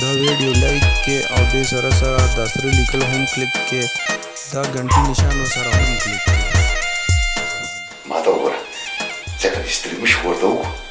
دا ویډیو لایک کې او دې سره سره د سره لیکل هم کلیک کې دا غنټي نشان سره هم کلیک کې ما ته وګوره ځکه چې ستړي مشي ورته وکړو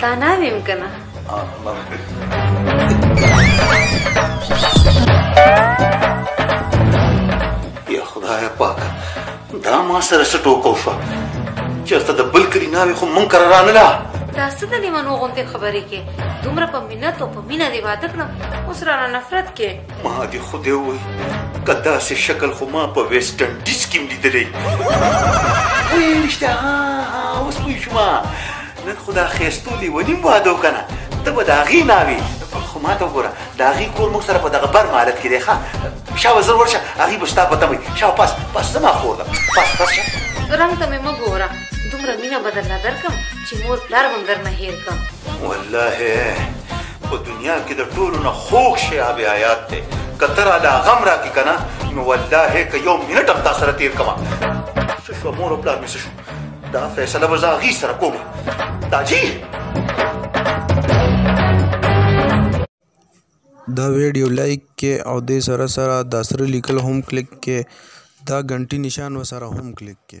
تا نه ویم کنه یا خدای پاک دا ما سره څه ټوکو شو چېرته د بل کلي ناوې خو مونږ کره رانله دا څه د لیمنو غوندې خبرې کې دومره په منت او په مینه دې واده کړم اوس رانه نفرت کې ما دې خو دې ووایي که داسې شکل خو ما په ویسټ انډیز کې هم لیدلی رښتیا اوس پوه شوم نن خو دا خېستو لیونیم واده وکنه ته به د هغې ناوې خو ما ته وګوره د هغې کور موږ سره په دغه بر مالت کې دی ښه شاوه زر ورشه هغې به ستا په تمه وي شاوه پاس پاس زما خور ده پاس پاس شه رنګ ته مې مه ګوره دومره مینه به درله درکړم چې مور پلار به هم درنه هېر کړم والله په دنیا کې د ټولو نه خوږ شی آب حیات دی که ته راله غم راکړي که نه نو والله که یو منټ هم تا سره تېر کوم څه شوه مور او پلار مې څه شو دا فیصله به زه هغې سره کوم تاجي دا ویډیو لایک کې او دې سره سره دا سره لیکل هم کلیک کې دا ګنټي نشان وسره هم کلیک کې